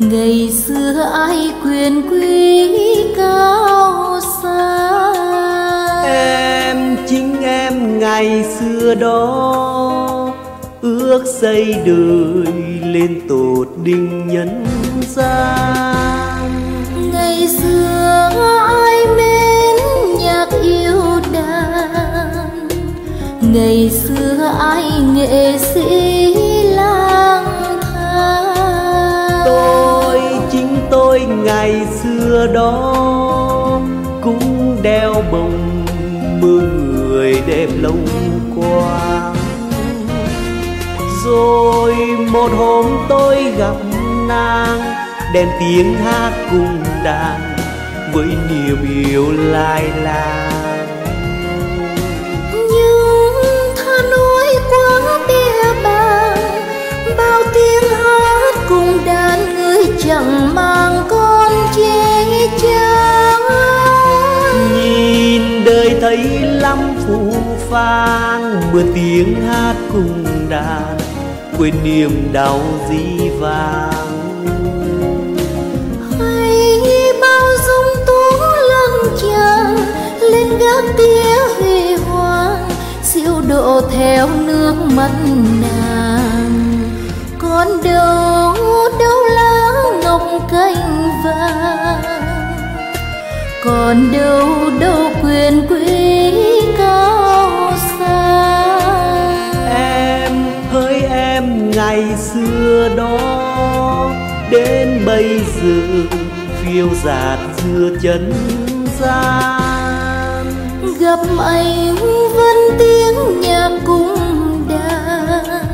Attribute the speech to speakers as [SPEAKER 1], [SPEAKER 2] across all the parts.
[SPEAKER 1] ngày xưa ai quyền quý cao xa?
[SPEAKER 2] Em chính em ngày xưa đó ước xây đời lên tột đỉnh nhân gian.
[SPEAKER 1] Ngày xưa ai mến nhạc yêu đàn? Ngày xưa ai nghệ sĩ
[SPEAKER 2] ngày xưa đó cũng đeo bồng mưa người đẹp lâu qua rồi một hôm tôi gặp nàng, đem tiếng hát cùng đàn với niềm yêu lai
[SPEAKER 1] lang.
[SPEAKER 2] Nhìn thấy lắm phù phang, mưa tiếng hát cùng đàn, quên niềm đau dĩ vang.
[SPEAKER 1] Hay bao dung tú lăng tràn lên gác tía huy hoàng siêu độ theo nước mắt nàng. Còn đâu đâu lá ngọc cành vàng. Còn đâu đâu quyền
[SPEAKER 2] quyền ngày xưa đó đến bây giờ phiêu dạt giữa chân gian.
[SPEAKER 1] Gặp anh vẫn tiếng nhạc cung đàn.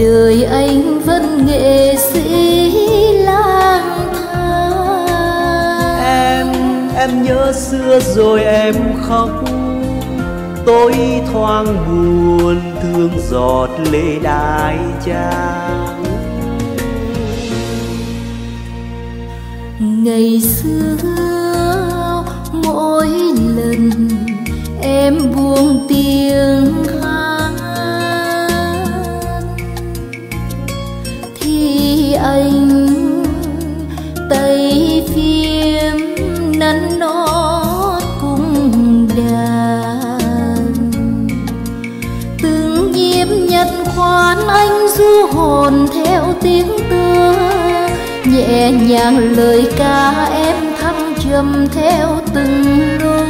[SPEAKER 1] Đời anh vẫn nghệ sĩ lang thang.
[SPEAKER 2] Em em nhớ xưa rồi em khóc tôi thoáng buồn thương giọt lệ đai trang
[SPEAKER 1] ngày xưa mỗi lần du hồn theo tiếng tơ nhẹ nhàng lời ca em thăng trầm theo từng lúc.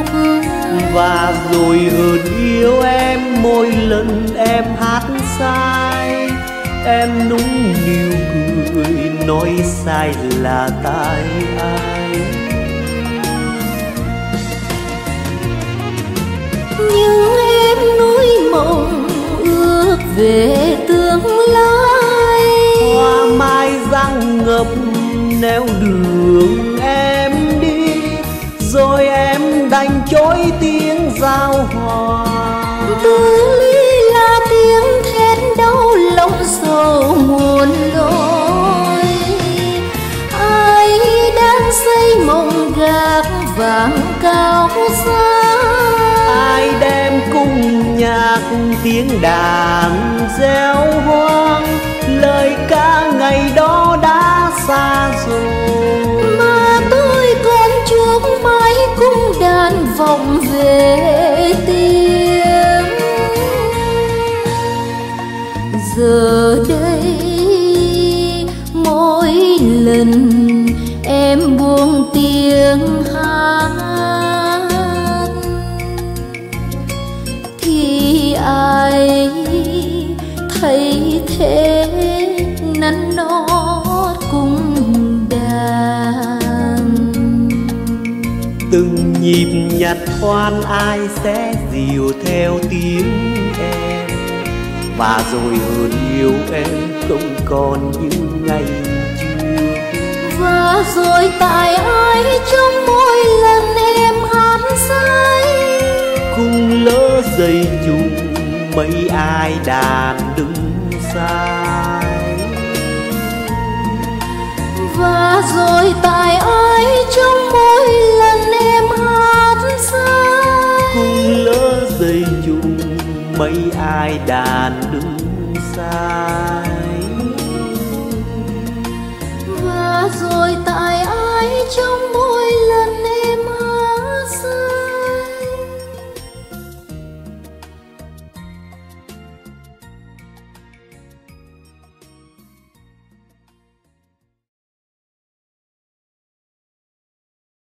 [SPEAKER 2] Và rồi hơn yêu em mỗi lần em hát sai. Em nũng nịu cười nói sai là tại ai.
[SPEAKER 1] Nhưng em nuối mộng ước về lối
[SPEAKER 2] hoa mai răng ngập neo đường. Tiếng đàn reo hoang, lời ca ngày đó đã xa rồi.
[SPEAKER 1] Mà tôi còn chuốc mãi cung đàn vọng về tiếng. Giờ đây, mỗi lần em buông tiếng hát ai thấy thế nắn nót cung đàn
[SPEAKER 2] từng nhịp nhặt khoan ai sẽ dìu theo tiếng em và rồi hơn yêu em không còn như ngày
[SPEAKER 1] và rồi tại ai trong mỗi lần em hát say
[SPEAKER 2] cung lỡ dây chung mấy ai đàn đứng sai.
[SPEAKER 1] Và rồi tại ai trong mỗi lần em hát say
[SPEAKER 2] cung lỡ dây chung mấy ai đàn đứng sai